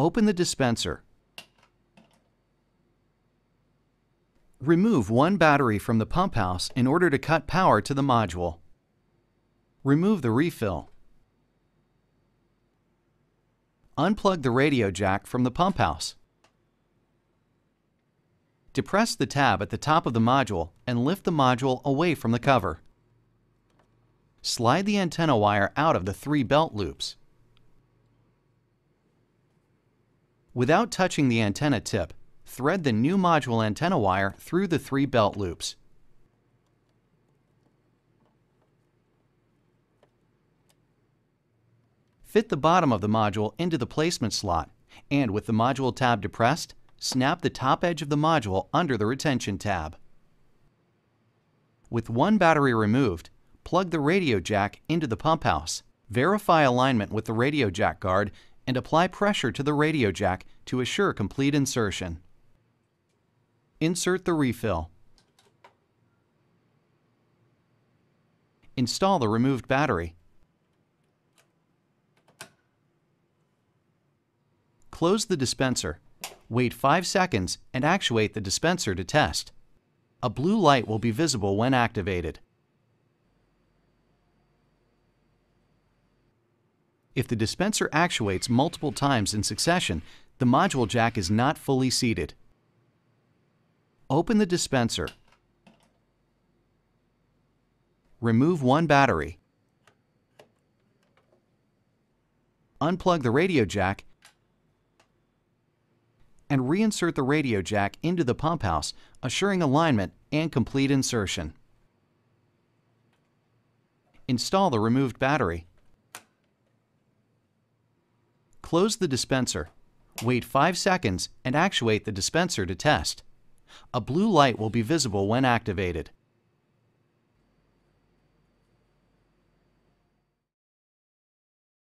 Open the dispenser. Remove one battery from the pump house in order to cut power to the module. Remove the refill. Unplug the radio jack from the pump house. Depress the tab at the top of the module and lift the module away from the cover. Slide the antenna wire out of the three belt loops. Without touching the antenna tip, thread the new module antenna wire through the three belt loops. Fit the bottom of the module into the placement slot, and with the module tab depressed, snap the top edge of the module under the retention tab. With one battery removed, plug the radio jack into the pump house. Verify alignment with the radio jack guard and apply pressure to the radio jack to assure complete insertion. Insert the refill. Install the removed battery. Close the dispenser. Wait 5 seconds and actuate the dispenser to test. A blue light will be visible when activated. If the dispenser actuates multiple times in succession, the module jack is not fully seated. Open the dispenser. Remove one battery. Unplug the radio jack and reinsert the radio jack into the pump house, assuring alignment and complete insertion. Install the removed battery. Close the dispenser. Wait 5 seconds and actuate the dispenser to test. A blue light will be visible when activated.